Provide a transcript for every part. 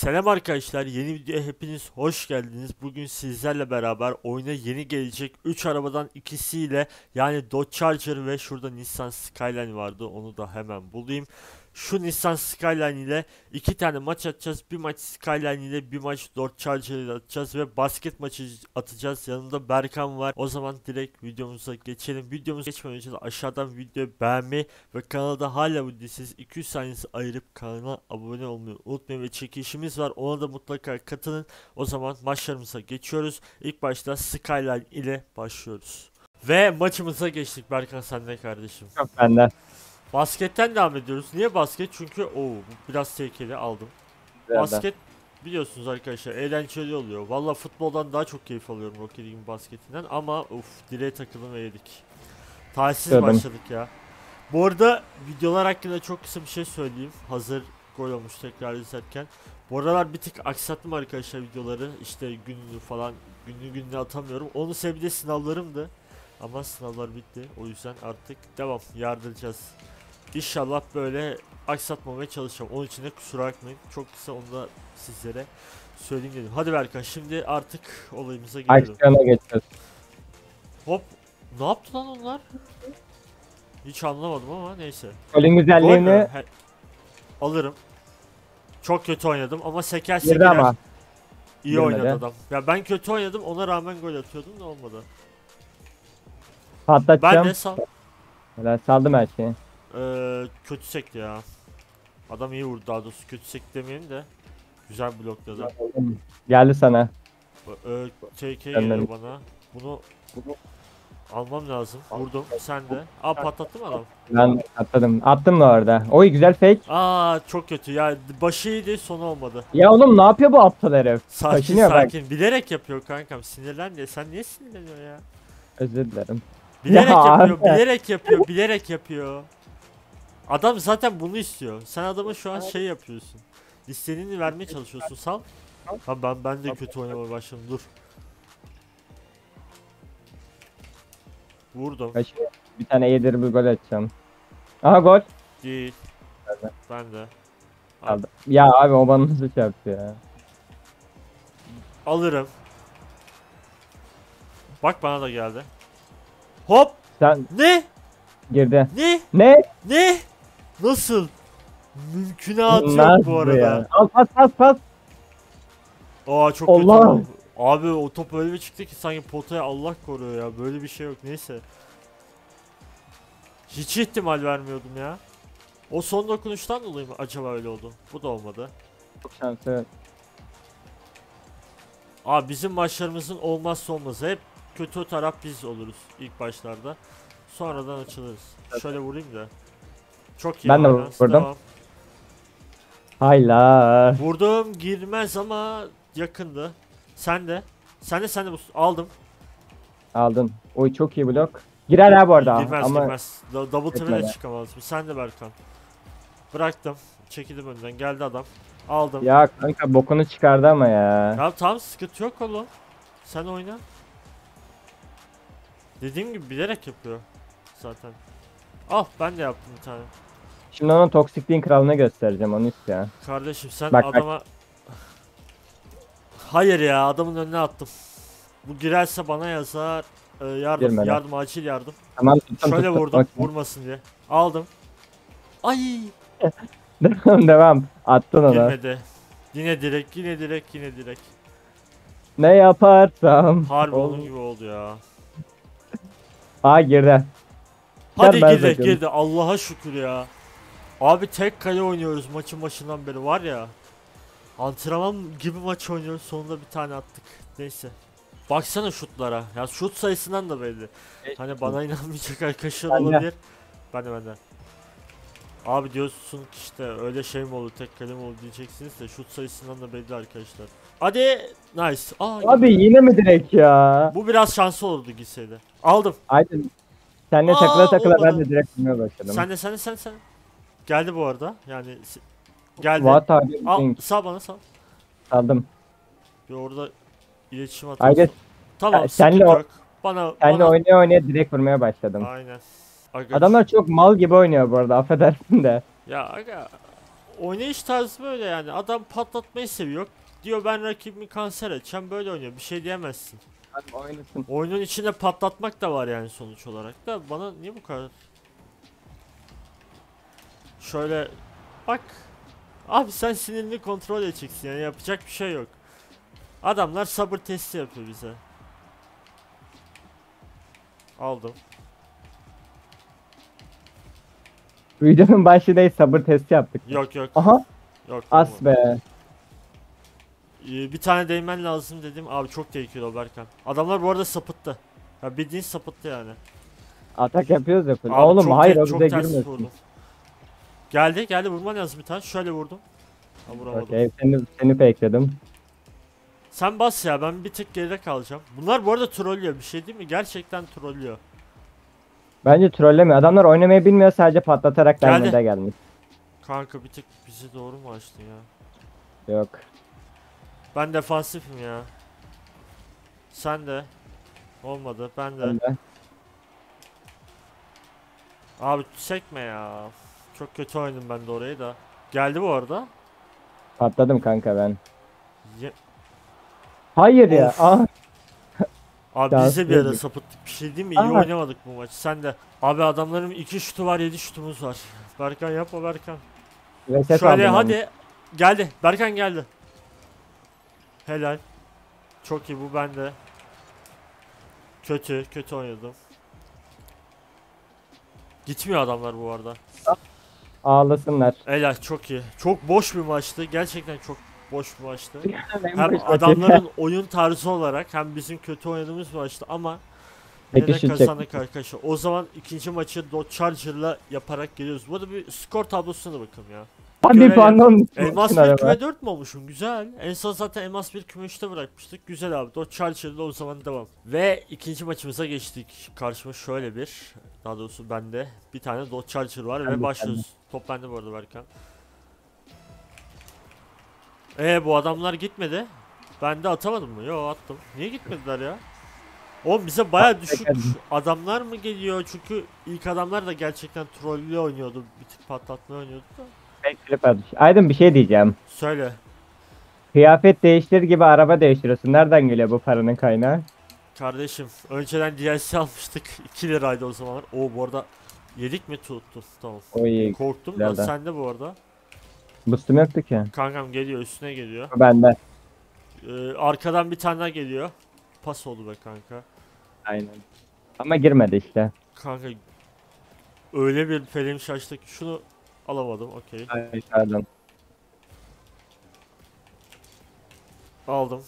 Selam arkadaşlar yeni videoya hepiniz hoş geldiniz. Bugün sizlerle beraber oyuna yeni gelecek 3 arabadan ikisiyle yani Dodge Charger ve şurada Nissan Skyline vardı onu da hemen bulayım. Şu Nissan Skyline ile iki tane maç atacağız. Bir maç Skyline ile bir maç Dodge Charger ile atacağız ve basket maçı atacağız. Yanında Berkan var. O zaman direkt videomuza geçelim. Videomuza geçmeden önce aşağıdan videoyu beğenmeyi ve kanalda hala bu değilseniz 200 saniyesi ayırıp kanala abone olmayı unutmayın ve çekişimiz var. Ona da mutlaka katılın. O zaman maçlarımıza geçiyoruz. İlk başta Skyline ile başlıyoruz. Ve maçımıza geçtik Berkan sen de kardeşim. Yok bende. Basketten devam ediyoruz. Niye basket? Çünkü o biraz tehlikeli aldım. Bende. Basket biliyorsunuz arkadaşlar eğlenceli oluyor. Valla futboldan daha çok keyif alıyorum Rocket League'in basketinden ama uf direğe takıldım ve yedik. Talihsiz Gördüm. başladık ya. Bu arada videolar hakkında çok kısa bir şey söyleyeyim. Hazır gol olmuş tekrar izlerken. Bu aralar bir tık aksattım arkadaşlar videoları. İşte günlü falan günlü günlü atamıyorum. Onun sebebi de sınavlarımdı. Ama sınavlar bitti. O yüzden artık devam yardıracağız. İnşallah böyle aksatmamaya çalışacağım. Onun için de kusura bakmayın. Çok kısa onu da sizlere söyleyeyim dedim. Hadi Berkan şimdi artık olayımıza girelim. Aksiyona geçiyoruz. Hop. Ne yaptı lan onlar? Hiç anlamadım ama neyse. Golün güzelliğini Alırım. Çok kötü oynadım ama sekerse girdi girer. ama. İyi girmedi. oynadı adam. Ya ben kötü oynadım ona rağmen gol atıyordum da olmadı. Ben Patlatacağım. de sal. Helal, saldım her şeyi. Ee, kötü sekti ya. Adam iyi vurdu daha doğrusu. Kötü sekti demeyelim de. Güzel blokladı. Geldi sana. Ee, TK Ben geliyor bana. Bunu almam lazım. Vurdum. Sen de. Aa patlattı mı adam? Ben atladım. Attım da orada. Oy güzel fake. Aa çok kötü. Ya başı iyiydi sonu olmadı. Ya oğlum ne yapıyor bu aptal herif? Sakin Kaşınıyor bak. sakin. Bilerek yapıyor kankam. Sinirlen diye. Sen niye sinirleniyorsun ya? Özür dilerim. Bilerek Ya yapıyor. abi. Bilerek yapıyor. Bilerek yapıyor. Adam zaten bunu istiyor. Sen adama şu an şey yapıyorsun. İstediğini vermeye çalışıyorsun. Sal. Ha ben ben de kötü oynamaya başladım. Dur. Vurdum. Bir tane yedir bir gol atacağım. Aha gol. Değil. Ben de. Aldı. Ya abi o bana nasıl çarptı ya. Alırım. Bak bana da geldi. Hop! Sen Ne? girdi. Ne? Ne? Ne? Nasıl? Mümkünatı yok bu arada. ya? Al pas pas pas. Aa çok Allah! kötü. Abi o top öyle bir çıktı ki sanki potaya Allah koruyor ya. Böyle bir şey yok. Neyse. Hiç ihtimal vermiyordum ya. O son dokunuştan dolayı mı acaba öyle oldu? Bu da olmadı. Çok şansı. Abi bizim maçlarımızın olmazsa olmazı hep kötü taraf biz oluruz ilk başlarda. Sonradan açılırız. Şöyle vurayım da. Çok iyi. Ben de vurdum. Hayla. Vurdum girmez ama yakındı. Sen de. Sen de sen de aldım. Aldın. Oy çok iyi blok. Girer ha bu arada. girmez ama girmez. Da- double tepede çıkamaz. Sen de Berkan. Bıraktım. Çekildim önden. Geldi adam. Aldım. ya kanka bokunu çıkardı ama ya. Ya tamam sıkıntı yok oğlum. Sen oyna. Dediğim gibi bilerek yapıyor zaten. Al ben de yaptım bir tane. Şimdi onun toksikliğin kralını göstereceğim onu istiyor. Kardeşim sen Bak, bak. adama... Hayır ya adamın önüne attım. Bu girerse bana yazar. Ee, yardım, Girmedi. yardım, acil yardım. Tamam tuttum Şöyle tuttum. vurdum, Okey. vurmasın diye. Aldım. Ay, devam devam. Attın onu. girmedi. Yine direkt, yine direkt, yine direkt. Ne yaparsam. Harbi Oldu. onun gibi oldu ya. Aa girdi. Hadi girdi, girdi. Allah'a şükür ya. Abi tek kale oynuyoruz maçın başından beri var ya. Antrenman gibi maç oynuyoruz sonunda bir tane attık. Neyse. Baksana şutlara. Ya şut sayısından da belli. Hani bana inanmayacak arkadaşlar olabilir. Ben de ben de. Abi diyorsun ki işte öyle şey mi olur tek kale mi olur diyeceksiniz de şut sayısından da belli arkadaşlar. Hadi nice. Aa, Abi yine mi direkt ya? Bu biraz şanslı olurdu gitseydi. Aldım. Haydi. Seninle Aa, takıla takıla ben de direkt vurmaya başladım. Sen de sen de sen de, sen. de. Geldi bu arada. Yani geldi. What are you Al doing? bana sağ. Aldım. Bir orada iletişim Haydi. atıyorsun. Tamam Ya, sıkıntı senle o-. Bana Seninle bana oynaya oynaya direkt vurmaya başladım. aynen. Aga, Adamlar çok mal gibi oynuyor bu arada affedersin de. ya aga oynayış tarzı böyle yani. Adam patlatmayı seviyor. Diyor ben rakibimi kanser edeceğim. Böyle oynuyor. Bir şey diyemezsin. Hadi oynasın. Oyunun içinde patlatmak da var yani sonuç olarak da. Bana niye bu kadar... Şöyle... Bak. Abi sen sinirini kontrol edeceksin yani yapacak bir şey yok. Adamlar sabır testi yapıyor bize. Aldım. Videonun başında sabır testi yaptık. Yok yok. Aha Yok. as olmadı. be. Ee, bir tane değmen lazım dedim. Abi çok tehlikeli o Berkan. Adamlar bu arada sapıttı. Ya bildiğin sapıttı yani. Atak yapıyoruz ya. Abi Oğlum hayır o bize girmesin. vurdum. Geldi geldi vurman lazım bir tane. Şöyle vurdum. Ha vuramadım. Okey seni, seni bekledim. Sen bas ya ben bir tık geride kalacağım. Bunlar bu arada trollüyor bir şey değil mi? Gerçekten trollüyor. Bence trollemiyor. Adamlar oynamayı bilmiyor sadece patlatarak Geldi. diamond'a gelmiş. Kanka bir tık bizi doğru mu açtın ya? Yok. Ben defansifim ya. Sen de. Olmadı ben de. Ben de. Abi çekme ya. Çok kötü oynadım ben de orayı da. Geldi bu arada. Patladım kanka ben. Ye- Hayır ya. Of. Ah. Abi biz de bir ara sapıttık. Bir şey değil mi? İyi Ama- oynamadık bu maç. Sen de. Abi adamların iki şutu var, yedi şutumuz var. Berkan yapma Berkan. Reset Şöyle hadi. Geldi. Berkan geldi. Helal. Çok iyi bu bende. Kötü, kötü oynadım. Gitmiyor adamlar bu arada. Ağlasınlar. Helal çok iyi. Çok boş bir maçtı. Gerçekten çok boş bir maçtı. Hem boş adamların oyun tarzı olarak hem bizim kötü oynadığımız maçtı ama yine Peki de kazandık arkadaşlar. O zaman ikinci maçı Dodge Charger'la yaparak geliyoruz. Burada bir skor tablosuna da bakalım ya. Hadi pardon. Elmas 1 araba. küme 4 mü olmuşum? Güzel. En son zaten Elmas 1 küme 3'te bırakmıştık. Güzel abi. Dodge Charger'la o zaman devam. Ve ikinci maçımıza geçtik. Karşıma şöyle bir, daha doğrusu bende bir tane Dodge Charger var Ben ve başlıyoruz. Top bende bu arada Berkan. Ee bu adamlar gitmedi. Ben de atamadım mı? Yo attım. Niye gitmediler ya? Oğlum bize baya düşük adamlar mı geliyor? Çünkü ilk adamlar da gerçekten trollü oynuyordu. Bir tık patlatma oynuyordu da. Aydın bir şey diyeceğim. Söyle. Kıyafet değiştir gibi araba değiştiriyorsun. Nereden geliyor bu paranın kaynağı? Kardeşim önceden DLC almıştık 2 liraydı o zamanlar. O bu arada yedik mi tuttu tamam. Oy. Korktum da sende bu arada. Boostum yoktu ki. Kankam geliyor üstüne geliyor. Bende. Ee, arkadan bir tane daha geliyor. Pas oldu be kanka. Aynen. Ama girmedi işte. Kanka öyle bir felim şaştı ki şunu alamadım okey. Ay pardon. Aldım.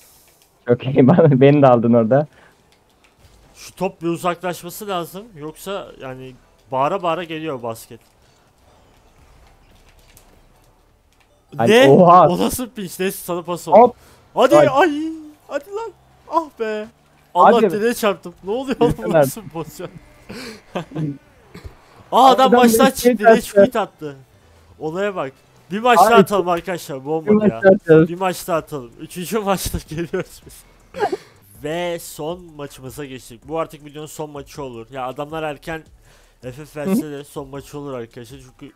Çok iyi. Beni de aldın orada. Şu top bir uzaklaşması lazım yoksa yani bağıra bağıra geliyor basket. Hadi, ne? oha. O nasıl pinç? Neyse sana pas oldu. Hop. Hadi Ay. ay. Hadi lan. Ah be. Allah direğe çarptım. Ne oluyor oğlum nasıl pozisyon? Aa adam Adam bir çıktı. tweet Hiç tweet attı. Olaya bak. Bir maç daha atalım arkadaşlar. Olmadı ya. atacağız. Bir maç daha atalım. Üçüncü maçta geliyoruz biz. Ve son maçımıza geçtik. Bu artık videonun son maçı olur. Ya adamlar erken FF verse de son maçı olur arkadaşlar. Çünkü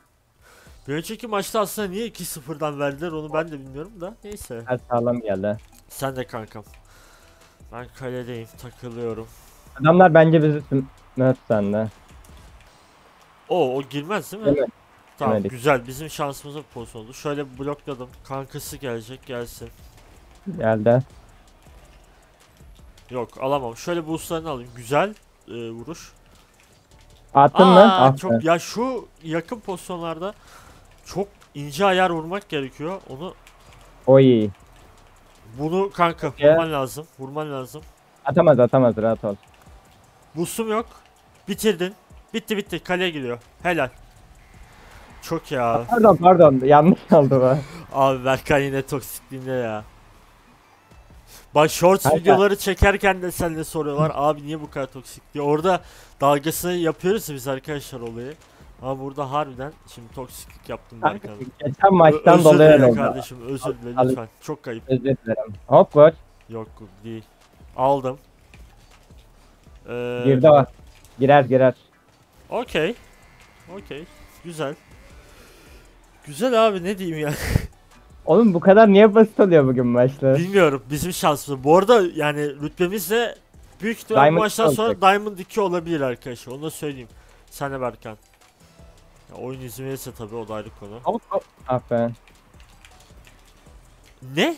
bir önceki maçta aslında niye 2-0'dan verdiler onu ben de bilmiyorum da. Neyse. Her sağlam geldi. Sen de kankam. Ben kaledeyim takılıyorum. Adamlar bence bizi sınıf sandı. O o girmez değil mi? Evet. Tamam Girmedik. güzel bizim şansımıza pozisyon oldu. Şöyle blokladım. Kankası gelecek gelsin. Geldi. Yok alamam. Şöyle boostlarını alayım. Güzel e, vuruş. Attın mı? Çok ya şu yakın pozisyonlarda çok ince ayar vurmak gerekiyor. Onu Oy. bunu kanka vurman lazım. Vurman lazım. Atamaz atamaz rahat ol. Boostum yok. Bitirdin. Bitti bitti. Kaleye gidiyor. Helal. Çok ya. Pardon pardon yanlış oldu bu. Abi Berkan yine toksikliğinde ya. Bak shorts Kanka. videoları çekerken de seninle soruyorlar. Abi niye bu kadar toksik diye. Orada dalgasını yapıyoruz ya biz arkadaşlar olayı. Ama burada harbiden şimdi toksiklik yaptım Berkan. Geçen maçtan dolayı öyle oldu. kardeşim özür dile Al- lütfen. Çok kayıp. Özür dilerim. Hop gol. Yok değil. Aldım. Ee, Girdi o. Girer girer. Okey. Okey. Güzel. Güzel abi ne diyeyim ya. Oğlum bu kadar niye basit oluyor bugün maçlar? Bilmiyorum bizim şansımız. Bu arada yani rütbemiz de büyük ihtimal bu maçtan sonra olacak. Diamond 2 olabilir arkadaşlar. Onu da söyleyeyim. Sen de Berkan. Ya oyun izin verirse tabii o da ayrı konu. Ah be. Ne?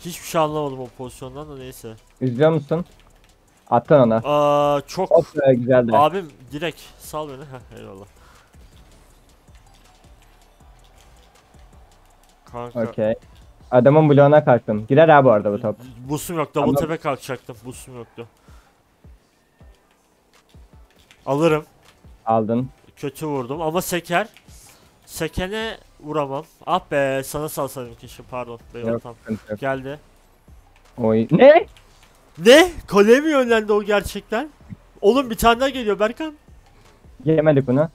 Hiçbir şey anlamadım o pozisyondan da neyse. Üzüyor musun? Attın ona. Aa çok be güzeldi. abim direkt sal beni. Heh eyvallah. Kanka. Okey. Adamın bloğuna kalktım. Girer abi orada bu top. Busum yok. Double tepe kalkacaktım. Busum yoktu. Alırım. Aldın. Kötü vurdum ama seker. Sekene vuramam. Ah be sana salsaydım keşke pardon. Yok Beyoltam. sıkıntı yok. Geldi. Oy. Ne? Ne? Kale mi yönlendi o gerçekten? Oğlum bir tane daha geliyor Berkan. Yemedik bunu.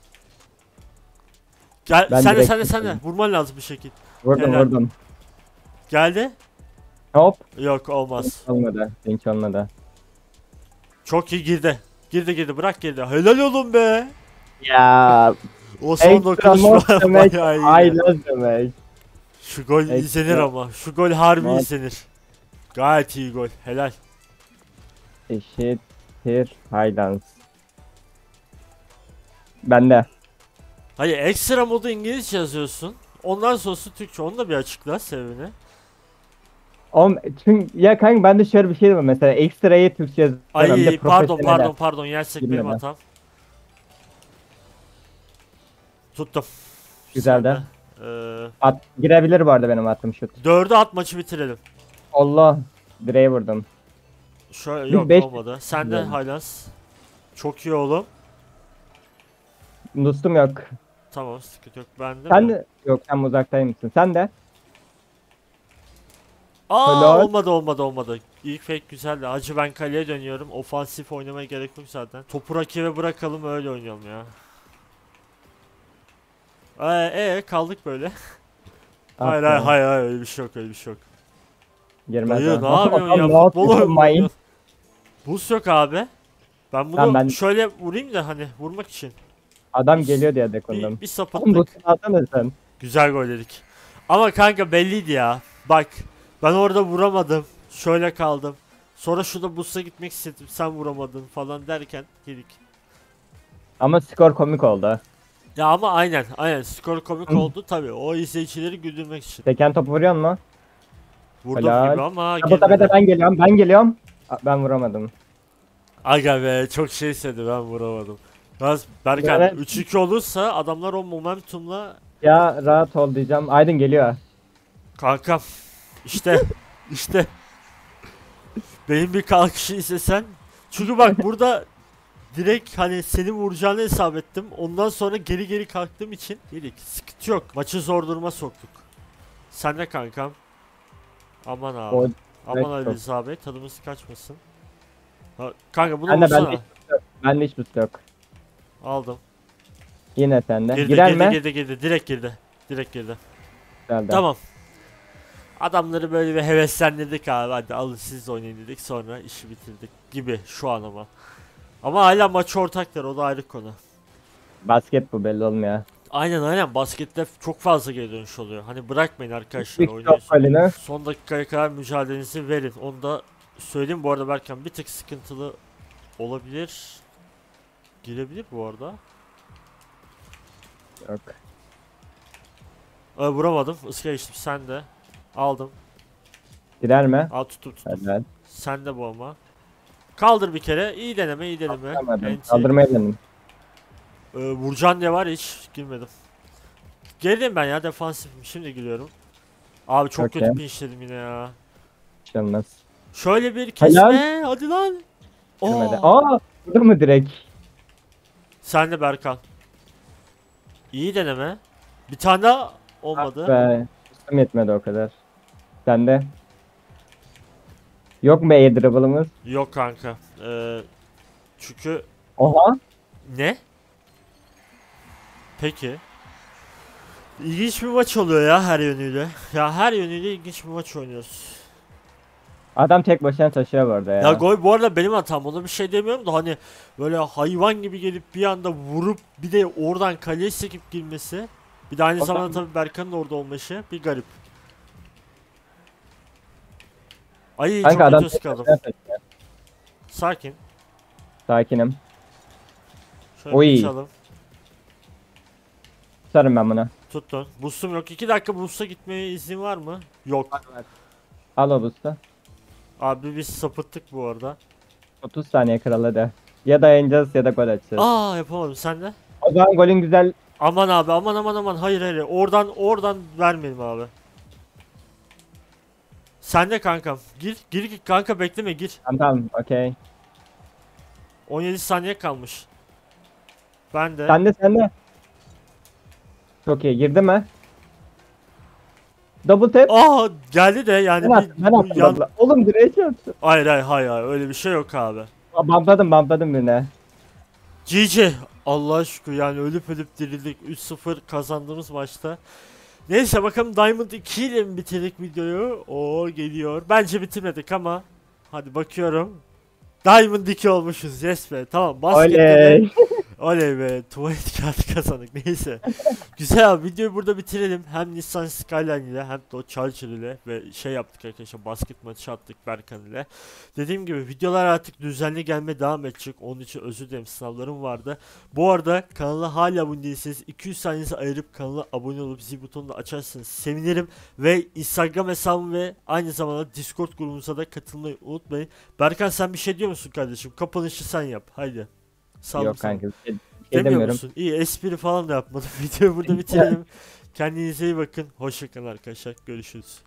Gel Ben sen de sen de sen de vurman lazım bir şekilde. Vurdum Helal. vurdum. Geldi. Hop. Yok olmaz. Olmadı. Link olmadı. Çok iyi girdi. Girdi girdi bırak girdi. Helal oğlum be. Ya. O son dokunuşma demek. bayağı iyi. Haylaz demek. Şu gol Ekstra. izlenir ama. Şu gol harbi Mod. izlenir. Gayet iyi gol. Helal. Eşittir Highlands. Bende. Hayır ekstra modu İngilizce yazıyorsun. Ondan sonrası Türkçe. Onu da bir açıkla sebebini. Oğlum çünkü ya kanka bende şöyle bir şey var mesela ekstrayı Türkçe yazıyorum. de Ay pardon pardon pardon yersek benim hatam. Tuttum. Güzel de. Sen Ee, At, girebilir bu arada benim attığım şut. dördü at maçı bitirelim. Allah. Direğe vurdum. Şöyle yok beş- olmadı. Sen de. Highlands. Çok iyi oğlum. Dostum yok. Tamam sıkıntı yok. Bende Sen mi? de yok sen uzaktaymışsın. Sen de. Aa Helal. olmadı olmadı olmadı. İlk fake güzeldi. Acı ben kaleye dönüyorum. Ofansif oynamaya gerek yok zaten. Topu rakibe bırakalım öyle oynayalım ya. Ee, ee kaldık böyle. hayır hayır hayır hayır öyle bir şey yok öyle bir şey yok. Girmez. Dayı ne yapıyorsun ya futbol yapıyorsun oynuyor. mayın? Boost yok abi. Ben bunu Tamam, ben- şöyle vurayım da hani vurmak için. Adam geliyor diye dekundum. Bir, bir sapıttık. atsana sen. Güzel gol dedik. Ama kanka belliydi ya. Bak ben orada vuramadım. Şöyle kaldım. Sonra şurada bus'a gitmek istedim. Sen vuramadın falan derken yedik. Ama skor komik oldu. Ya ama aynen aynen skor komik oldu tabi. O izleyicileri güldürmek için. Teken topu vuruyor mu? Vurdum Helal. gibi ama tepede gelmedi. ben geliyorum. Ben geliyorum. Ben vuramadım. Aga be çok şey istedi ben vuramadım. Yalnız Berkan Evet. 3-2 olursa adamlar o momentumla Ya rahat ol diyeceğim. Aydın geliyor. Kankam işte işte benim bir kalkışı istesen çünkü bak burada direkt hani seni vuracağını hesap ettim ondan sonra geri geri kalktığım için yedik sıkıntı yok maçı zor duruma soktuk sen de kankam aman abi O- aman Ali. Rıza Bey tadımız kaçmasın ha, kanka bunu Ben de ben vursana de Ben de hiç boost yok. Aldım Yine sende. girdi Girer girdi, mi? girdi girdi direkt girdi direkt girdi Geldi. Tamam. Adamları böyle bir heveslendirdik abi. Hadi alın siz de oynayın dedik. Sonra işi bitirdik gibi şu an ama. Ama hala maç ortaklar o da ayrı konu. Basket bu belli olmuyor. Aynen aynen baskette çok fazla geri dönüş oluyor. Hani bırakmayın arkadaşlar oynuyorsunuz. Son dakikaya kadar mücadelenizi verin. Onu da söyleyeyim bu arada Berkan bir tık sıkıntılı olabilir. Girebilir bu arada. yok. Ee, vuramadım. Iska geçtim sen de. Aldım. Girer mi? Al tuttum tuttum. Evet. Sen de bu ama. Kaldır bir kere. İyi deneme, iyi deneme. Kaldıramadım. Enti. Kaldırmayı denedim. Ee, Vurcan diye var hiç girmedim. Gerideyim ben ya defansifim. Şimdi giriyorum. Abi çok Okey. kötü pinçledim yine ya. Olmaz. Şöyle bir kesme. Hadi lan. Girmedi. Oo. Aa! Vurdu mu direkt? Sen de Berkan. İyi deneme. Bir tane daha olmadı. Ah Be. Üstüm yetmedi o kadar. Sende? Yok mu air dribble'ımız? Yok kanka. Ee, çünkü Oha! ne? Peki. İlginç bir maç oluyor ya her yönüyle. Ya her yönüyle ilginç bir maç oynuyoruz. Adam tek başına taşıyor bu arada ya. Ya gol bu arada benim hatam ona bir şey demiyorum da hani böyle hayvan gibi gelip bir anda vurup bir de oradan kaleye sekip girmesi. Bir de aynı O zamanda zaman- tabii Berkan'ın orada olması bir garip. Ay çok Kanka adam kötü sıkıldım. Sakin. Sakinim. Şöyle Oy. uçalım. Tutarım ben bunu. Tuttun. Boost'um yok. 2 dakika boost'a gitmeye izin var mı? Yok. Al o boost'u. Abi biz sapıttık bu arada. 30 saniye kral hadi. Ya dayanacağız ya da gol atacağız. Aa yapamadım. Sen de? O zaman golün güzel. Aman abi aman aman aman. Hayır hayır. Oradan oradan vermeyelim abi. Sen de kankam. Gir gir gir kanka bekleme gir. Tamam tamam okey. 17 saniye kalmış. Ben de. Sen de sen de. Çok iyi girdi mi? Double tap. Aa geldi de yani Ben bir, ben attım. yan-. Oğlum direğe çarptı. Hayır hayır hayır hayır, öyle bir şey yok abi. Bampladım bampladım birine. GG. Allah şükür yani ölüp ölüp dirildik. 3-0 kazandığımız maçta. Neyse bakalım Diamond 2 ile mi bitirdik videoyu? O geliyor. Bence bitirmedik ama. Hadi bakıyorum. Diamond 2 olmuşuz. Yes be. Tamam. Baskette Oley. Be. Tuvalet kağıdı kazandık. Neyse. Güzel abi. Videoyu burada bitirelim. Hem Nissan Skyline ile hem de o Charger ile ve şey yaptık arkadaşlar. Basket maçı attık Berkan ile. Dediğim gibi videolar artık düzenli gelmeye devam edecek. Onun için özür dilerim sınavlarım vardı. Bu arada kanala hala abone değilseniz 200 saniyenizi ayırıp kanala abone olup zil butonunu açarsanız sevinirim. Ve Instagram hesabım ve aynı zamanda Discord grubumuza da katılmayı unutmayın. Berkan sen bir şey diyor musun kardeşim? Kapanışı sen yap. Haydi. Sağ Yok kanka. şey Demiyor musun? İyi espri falan da yapmadım. Videoyu burada bitirelim. Kendinize iyi bakın. Hoşçakalın arkadaşlar. Görüşürüz.